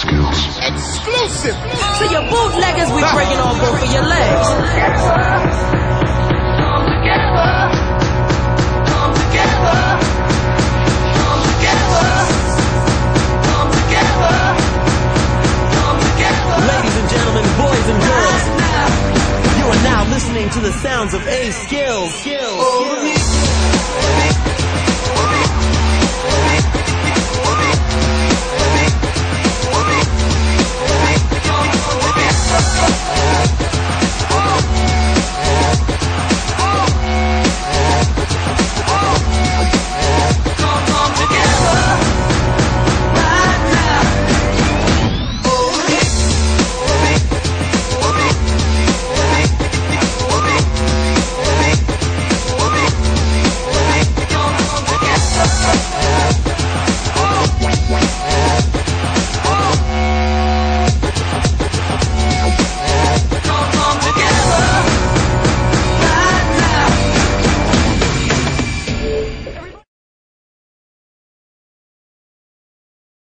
skills. Exclusive! For your bootleggers, we breaking all both for your legs. Ladies and gentlemen, boys and girls, you are now listening to the sounds of A-Skills. Skills. skills.